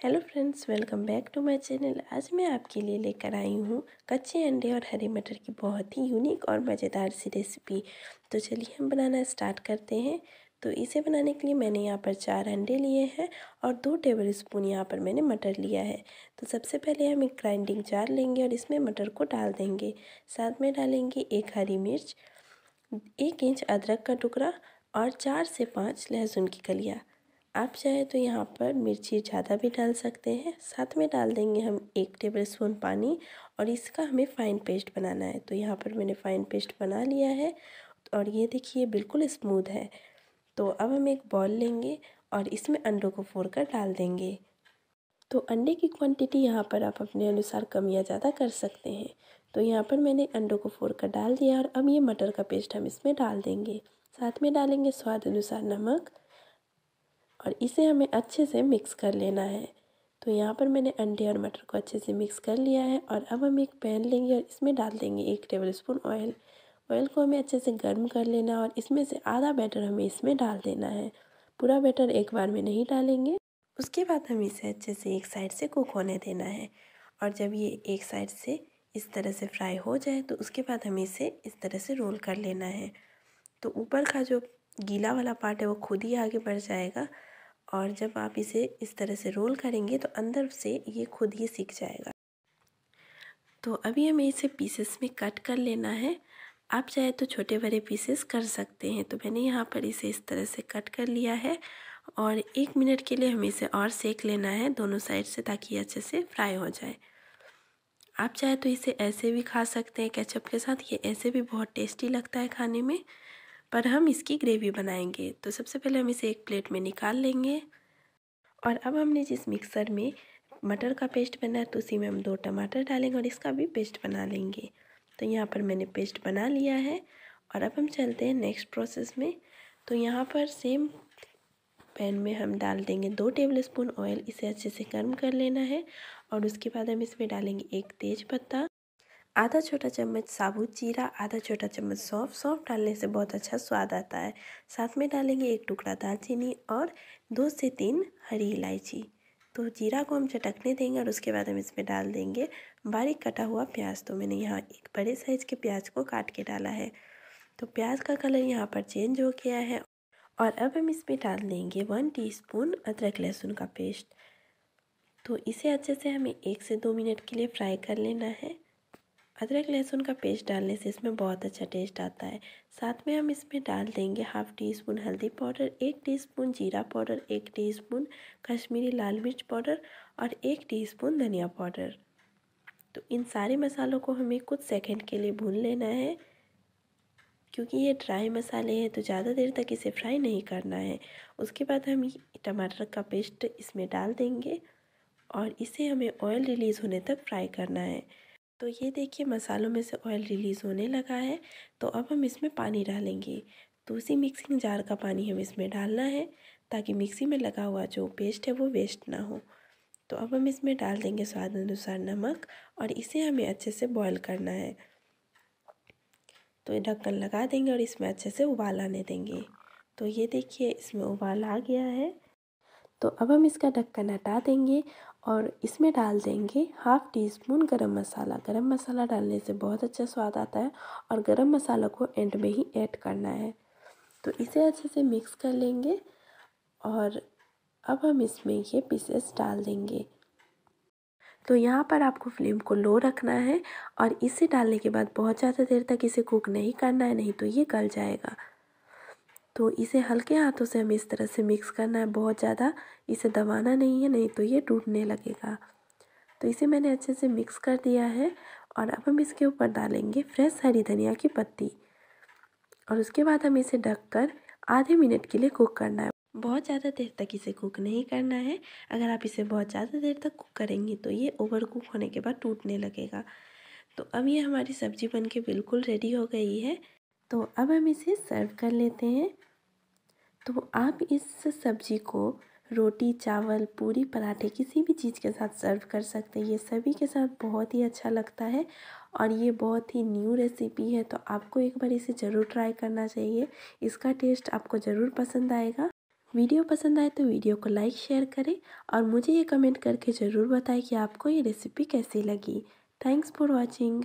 Hello friends, welcome back to my channel. आज मैं आपके लिए लेकर आई हूँ कच्चे अंडे और हरे मटर की बहुत ही यूनिक और मज़ेदार सी रेसिपी। तो चलिए हम बनाना स्टार्ट करते हैं। तो इसे बनाने के लिए मैंने यहाँ पर चार अंडे लिए हैं और दो टेबल स्पून यहाँ पर मैंने मटर लिया है। तो सबसे पहले हम एक ग्राइंडिंग जार लेंगे और इसमें मटर को डाल देंगे। साथ में डालेंगे एक हरी मिर्च, एक इंच अदरक का टुकड़ा और चार से पाँच लहसुन की कलियाँ। आप चाहे तो यहाँ पर मिर्ची ज़्यादा भी डाल सकते हैं। साथ में डाल देंगे हम एक टेबल स्पून पानी और इसका हमें फ़ाइन पेस्ट बनाना है। तो यहाँ पर मैंने फ़ाइन पेस्ट बना लिया है और ये देखिए बिल्कुल स्मूथ है। तो अब हम एक बॉल लेंगे और इसमें अंडों को फोड़ कर डाल देंगे। तो अंडे की क्वांटिटी यहाँ पर आप अपने अनुसार कम या ज़्यादा कर सकते हैं। तो यहाँ पर मैंने अंडों को फोड़ कर डाल दिया और अब ये मटर का पेस्ट हम इसमें डाल देंगे। साथ में डालेंगे स्वाद अनुसार नमक। और इसे हमें अच्छे से मिक्स कर लेना है। तो यहाँ पर मैंने अंडे और मटर को अच्छे से मिक्स कर लिया है और अब हम एक पैन लेंगे और इसमें डाल देंगे एक टेबल स्पून ऑयल ऑयल को हमें अच्छे से गर्म कर लेना है और इसमें से आधा बैटर हमें इसमें डाल देना है। पूरा बैटर एक बार में नहीं डालेंगे। उसके बाद हम इसे अच्छे से एक साइड से कुक होने देना है। और जब ये एक साइड से इस तरह से फ्राई हो जाए तो उसके बाद हमें इसे इस तरह से रोल कर लेना है। तो ऊपर का जो गीला वाला पार्ट है वो खुद ही आगे बढ़ जाएगा। और जब आप इसे इस तरह से रोल करेंगे तो अंदर से ये खुद ही सीख जाएगा। तो अभी हमें इसे पीसेस में कट कर लेना है। आप चाहे तो छोटे बड़े पीसेस कर सकते हैं। तो मैंने यहाँ पर इसे इस तरह से कट कर लिया है और एक मिनट के लिए हमें इसे और सेक लेना है दोनों साइड से ताकि अच्छे से फ्राई हो जाए। आप चाहे तो इसे ऐसे भी खा सकते हैं केचप के साथ। ये ऐसे भी बहुत टेस्टी लगता है खाने में। पर हम इसकी ग्रेवी बनाएँगे। तो सबसे पहले हम इसे एक प्लेट में निकाल लेंगे। और अब हमने जिस मिक्सर में मटर का पेस्ट बना है तो उसी में हम दो टमाटर डालेंगे और इसका भी पेस्ट बना लेंगे। तो यहाँ पर मैंने पेस्ट बना लिया है। और अब हम चलते हैं नेक्स्ट प्रोसेस में। तो यहाँ पर सेम पैन में हम डाल देंगे दो टेबल स्पून ऑयल। इसे अच्छे से गर्म कर लेना है। और उसके बाद हम इसमें डालेंगे एक तेज पत्ता। आधा छोटा चम्मच साबुत जीरा, आधा छोटा चम्मच सौंफ। सौंफ डालने से बहुत अच्छा स्वाद आता है। साथ में डालेंगे एक टुकड़ा दालचीनी और दो से तीन हरी इलायची। तो जीरा को हम चटकने देंगे और उसके बाद हम इसमें डाल देंगे बारीक कटा हुआ प्याज। तो मैंने यहाँ एक बड़े साइज़ के प्याज को काट के डाला है। तो प्याज का कलर यहाँ पर चेंज हो गया है और अब हम इसमें डाल देंगे वन टीस्पून अदरक लहसुन का पेस्ट। तो इसे अच्छे से हमें एक से दो मिनट के लिए फ्राई कर लेना है। अदरक लहसुन का पेस्ट डालने से इसमें बहुत अच्छा टेस्ट आता है। साथ में हम इसमें डाल देंगे हाफ़ टी स्पून हल्दी पाउडर, एक टीस्पून जीरा पाउडर, एक टीस्पून कश्मीरी लाल मिर्च पाउडर और एक टीस्पून धनिया पाउडर। तो इन सारे मसालों को हमें कुछ सेकंड के लिए भून लेना है। क्योंकि ये ड्राई मसाले हैं तो ज़्यादा देर तक इसे फ्राई नहीं करना है। उसके बाद हम टमाटर का पेस्ट इसमें डाल देंगे और इसे हमें ऑयल रिलीज़ होने तक फ्राई करना है। तो ये देखिए मसालों में से ऑयल रिलीज़ होने लगा है तो अब हम इसमें पानी डालेंगे। तो उसी मिक्सिंग जार का पानी हम इसमें डालना है, ताकि मिक्सी में लगा हुआ जो पेस्ट है वो वेस्ट ना हो। तो अब हम इसमें डाल देंगे स्वाद अनुसार नमक और इसे हमें अच्छे से बॉईल करना है। तो ढक्कन लगा देंगे और इसमें अच्छे से उबाल आने देंगे। तो ये देखिए इसमें उबाल आ गया है। तो अब हम इसका ढक्कन हटा देंगे और इसमें डाल देंगे हाफ़ टी स्पून गरम मसाला। गरम मसाला डालने से बहुत अच्छा स्वाद आता है और गरम मसाला को एंड में ही ऐड करना है। तो इसे अच्छे से मिक्स कर लेंगे और अब हम इसमें ये पीसेस डाल देंगे। तो यहाँ पर आपको फ्लेम को लो रखना है और इसे डालने के बाद बहुत ज़्यादा देर तक इसे कुक नहीं करना है, नहीं तो ये गल जाएगा। तो इसे हल्के हाथों से हमें इस तरह से मिक्स करना है। बहुत ज़्यादा इसे दबाना नहीं है, नहीं तो ये टूटने लगेगा। तो इसे मैंने अच्छे से मिक्स कर दिया है और अब हम इसके ऊपर डालेंगे फ्रेश हरी धनिया की पत्ती। और उसके बाद हम इसे ढककर आधे मिनट के लिए कुक करना है। बहुत ज़्यादा देर तक इसे कुक नहीं करना है। अगर आप इसे बहुत ज़्यादा देर तक कुक करेंगे तो ये ओवर कुक होने के बाद टूटने लगेगा। तो अब ये हमारी सब्ज़ी बन के बिल्कुल रेडी हो गई है। तो अब हम इसे सर्व कर लेते हैं। तो आप इस सब्ज़ी को रोटी, चावल, पूरी, पराठे किसी भी चीज़ के साथ सर्व कर सकते हैं। ये सभी के साथ बहुत ही अच्छा लगता है और ये बहुत ही न्यू रेसिपी है तो आपको एक बार इसे ज़रूर ट्राई करना चाहिए। इसका टेस्ट आपको ज़रूर पसंद आएगा। वीडियो पसंद आए तो वीडियो को लाइक शेयर करें और मुझे ये कमेंट करके ज़रूर बताएँ कि आपको ये रेसिपी कैसी लगी। Thanks for watching